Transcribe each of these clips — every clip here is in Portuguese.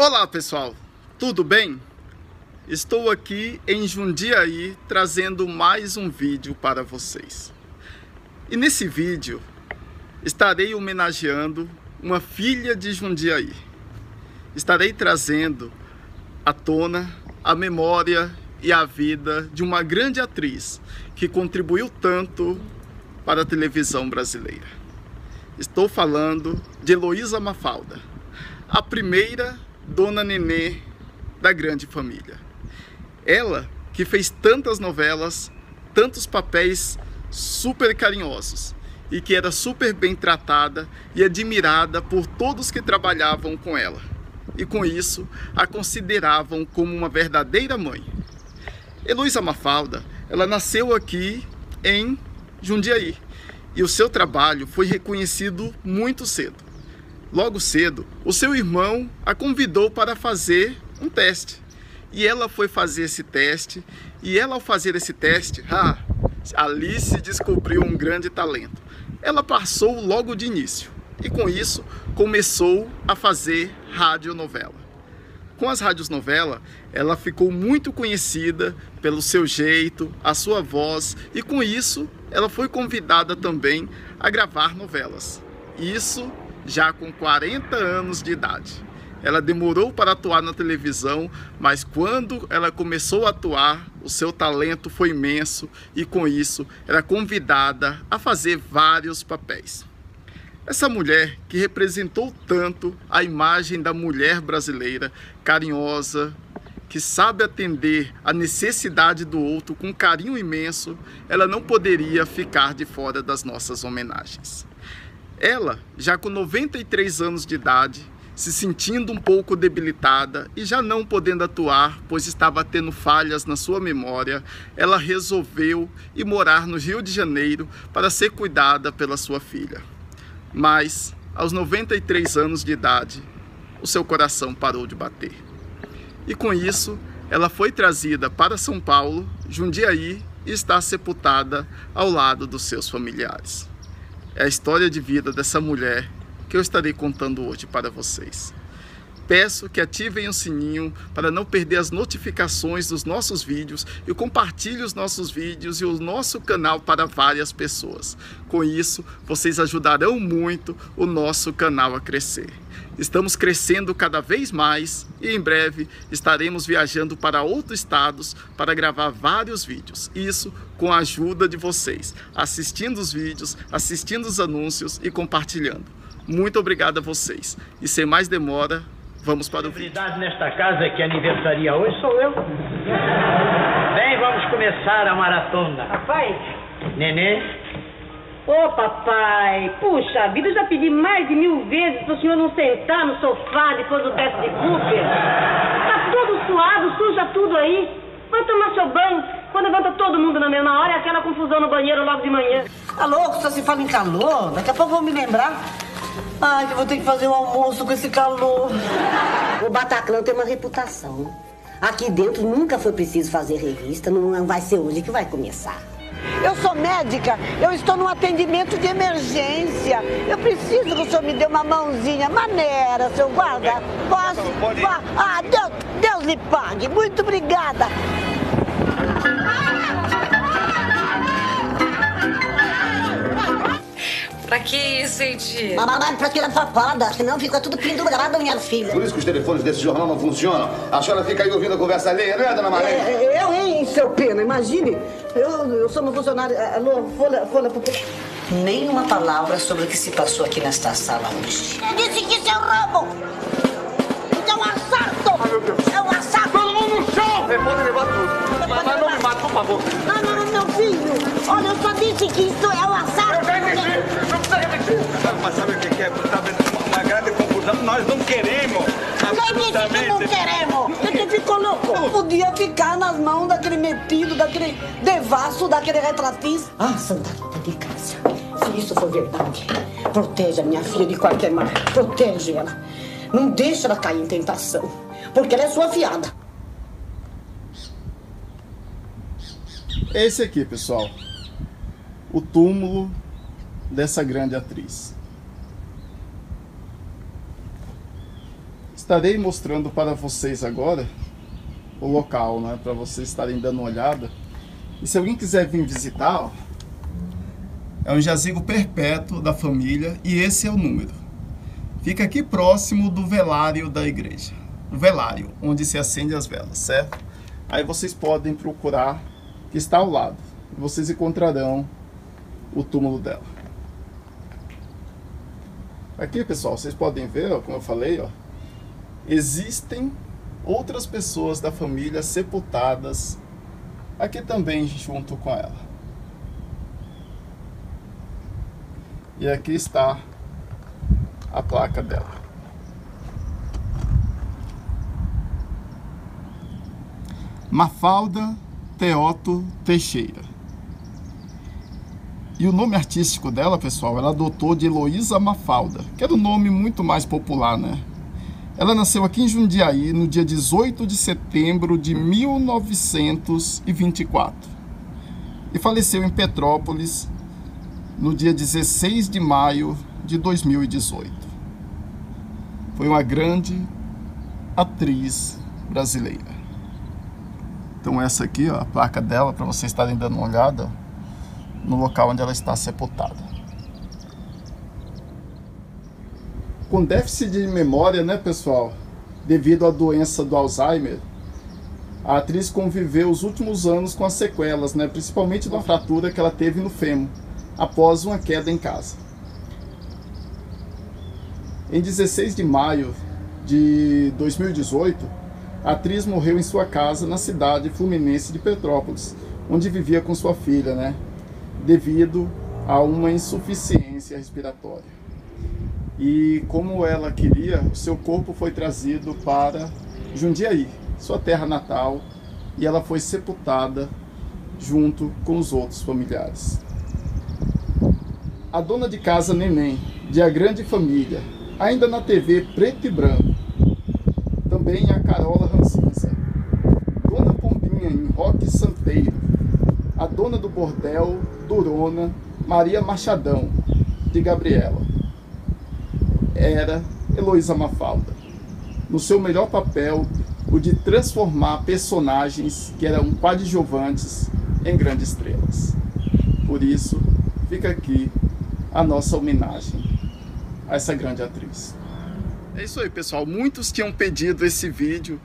Olá pessoal, tudo bem? Estou aqui em Jundiaí trazendo mais um vídeo para vocês. E nesse vídeo estarei homenageando uma filha de Jundiaí. Estarei trazendo à tona a memória e a vida de uma grande atriz que contribuiu tanto para a televisão brasileira. Estou falando de Heloísa Mafalda, a primeira dona Nenê da grande família. Ela que fez tantas novelas, tantos papéis super carinhosos e que era super bem tratada e admirada por todos que trabalhavam com ela. E com isso a consideravam como uma verdadeira mãe. Heloísa Mafalda, ela nasceu aqui em Jundiaí e o seu trabalho foi reconhecido muito cedo. Logo cedo, o seu irmão a convidou para fazer um teste. E ela foi fazer esse teste, e ela ao fazer esse teste, ah, Alice descobriu um grande talento. Ela passou logo de início e com isso começou a fazer radionovela. Com as rádios novela, ela ficou muito conhecida pelo seu jeito, a sua voz e com isso ela foi convidada também a gravar novelas. Isso já com 40 anos de idade. Ela demorou para atuar na televisão, mas quando ela começou a atuar, o seu talento foi imenso e com isso era convidada a fazer vários papéis. Essa mulher que representou tanto a imagem da mulher brasileira, carinhosa, que sabe atender a necessidade do outro com carinho imenso, ela não poderia ficar de fora das nossas homenagens. Ela, já com 93 anos de idade, se sentindo um pouco debilitada e já não podendo atuar, pois estava tendo falhas na sua memória, ela resolveu ir morar no Rio de Janeiro para ser cuidada pela sua filha. Mas, aos 93 anos de idade, o seu coração parou de bater. E com isso, ela foi trazida para São Paulo, Jundiaí, e está sepultada ao lado dos seus familiares. É a história de vida dessa mulher que eu estarei contando hoje para vocês. Peço que ativem o sininho para não perder as notificações dos nossos vídeos e compartilhe os nossos vídeos e o nosso canal para várias pessoas. Com isso, vocês ajudarão muito o nosso canal a crescer. Estamos crescendo cada vez mais e em breve estaremos viajando para outros estados para gravar vários vídeos. Isso com a ajuda de vocês, assistindo os vídeos, assistindo os anúncios e compartilhando. Muito obrigado a vocês. E sem mais demora, Vamos para o vídeo. nesta casa que aniversaria hoje sou eu. Bem, vamos começar a maratona. Papai? Nenê? Ô oh, papai, puxa vida, eu já pedi mais de mil vezes para o senhor não sentar no sofá depois do teste de Cooper. Tá todo suado, suja tudo aí. Vai tomar seu banho. Quando levanta todo mundo na mesma hora, é aquela confusão no banheiro logo de manhã. Tá louco, só se fala em calor. Daqui a pouco eu vou me lembrar. Ai, que eu vou ter que fazer o almoço com esse calor. O Bataclan tem uma reputação. Aqui dentro nunca foi preciso fazer revista, não vai ser hoje que vai começar. Eu sou médica, eu estou num atendimento de emergência. Eu preciso que o senhor me dê uma mãozinha. Maneira, seu guarda. Posso? Pode. Ah, Deus, Deus lhe pague. Muito obrigada. Pra que isso, Edir? Mamãe, pra tirar papada, senão fica tudo pendurado, minha filha. Por isso que os telefones desse jornal não funcionam. A senhora fica aí ouvindo a conversa alheia, não é, dona Maria? É, eu, hein, seu pena, imagine. Eu, eu sou uma funcionária. Alô, folha, folha, porque... Nenhuma palavra sobre o que se passou aqui nesta sala hoje. Eu disse que isso é roubo! Isso é um assalto! Ai, meu Deus! É um assalto! Todo mundo no chão! Você pode levar tudo. Mas, não me mate, por favor. Não, não, não, meu filho! Olha, eu só disse que isso é um assalto! Eu já entendi. Não precisa repetir. Mas sabe o que é? Tá vendo uma grande confusão. Nós não queremos. Quem disse que não queremos? Você ficou louco? Podia ficar nas mãos daquele metido, daquele devasso, daquele retratista. Ah, Santa Rita de Cássia, se isso for verdade, proteja minha filha de qualquer maneira. Protege ela. Não deixa ela cair em tentação, porque ela é sua fiada. Esse aqui, pessoal, o túmulo dessa grande atriz. estarei mostrando para vocês agora o local, né, para vocês estarem dando uma olhada. E se alguém quiser vir visitar, ó, é um jazigo perpétuo da família e esse é o número. Fica aqui próximo do velário da igreja. O velário, onde se acende as velas, certo? Aí vocês podem procurar que está ao lado. Vocês encontrarão o túmulo dela. Aqui, pessoal, vocês podem ver, ó, como eu falei, ó, existem outras pessoas da família sepultadas aqui também junto com ela. E aqui está a placa dela. Mafalda Teoto Teixeira. E o nome artístico dela, pessoal, ela adotou de Heloísa Mafalda, que era um nome muito mais popular, né? Ela nasceu aqui em Jundiaí no dia 18 de setembro de 1924 e faleceu em Petrópolis no dia 16 de maio de 2018. Foi uma grande atriz brasileira. Então essa aqui, ó, a placa dela, para vocês estarem dando uma olhada no local onde ela está sepultada. Com déficit de memória, né, pessoal? Devido à doença do Alzheimer, a atriz conviveu os últimos anos com as sequelas, né, principalmente da fratura que ela teve no fêmur após uma queda em casa. Em 16 de maio de 2018, a atriz morreu em sua casa na cidade fluminense de Petrópolis, onde vivia com sua filha, né? devido a uma insuficiência respiratória. E como ela queria, o seu corpo foi trazido para Jundiaí, sua terra natal, e ela foi sepultada junto com os outros familiares. A dona de casa Neném, de A Grande Família, ainda na TV preto e branco. Também a Carola Em Roque Santeiro, a dona do bordel Durona Maria Machadão, de Gabriela. Era Heloísa Mafalda. No seu melhor papel, o de transformar personagens que eram coadjuvantes em grandes estrelas. Por isso, fica aqui a nossa homenagem a essa grande atriz. É isso aí, pessoal. Muitos tinham pedido esse vídeo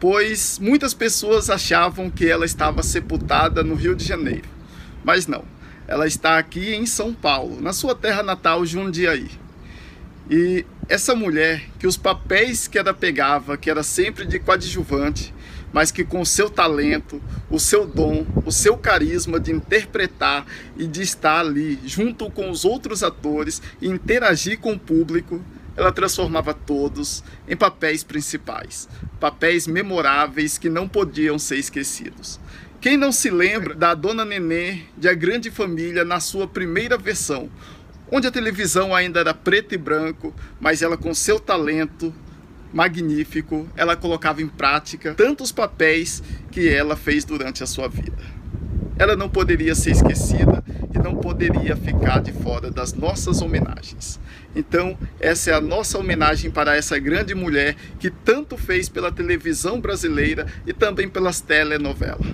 pois muitas pessoas achavam que ela estava sepultada no Rio de Janeiro. Mas não, ela está aqui em São Paulo, na sua terra natal, Jundiaí. E essa mulher, que os papéis que ela pegava, que era sempre de coadjuvante, mas que com o seu talento, o seu dom, o seu carisma de interpretar e de estar ali junto com os outros atores e interagir com o público, ela transformava todos em papéis principais, papéis memoráveis que não podiam ser esquecidos. Quem não se lembra da Dona Nenê de A Grande Família na sua primeira versão, onde a televisão ainda era preto e branco, mas ela com seu talento magnífico, ela colocava em prática tantos papéis que ela fez durante a sua vida. Ela não poderia ser esquecida não poderia ficar de fora das nossas homenagens. Então, essa é a nossa homenagem para essa grande mulher que tanto fez pela televisão brasileira e também pelas telenovelas.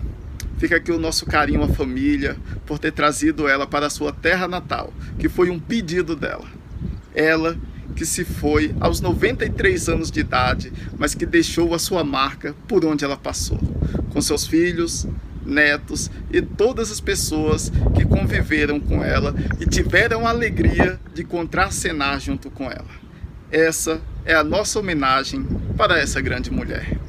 Fica aqui o nosso carinho à família por ter trazido ela para a sua terra natal, que foi um pedido dela. Ela que se foi aos 93 anos de idade, mas que deixou a sua marca por onde ela passou, com seus filhos, netos e todas as pessoas que conviveram com ela e tiveram a alegria de contracenar junto com ela. Essa é a nossa homenagem para essa grande mulher.